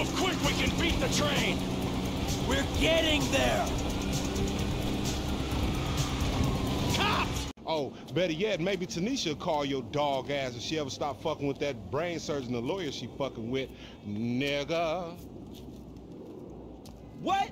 move quick, we can beat the train! We're getting there! Cops! Oh, better yet, maybe Tanisha will call your dog ass if she ever stop fucking with that brain surgeon, the lawyer she fucking with. Nigga. What?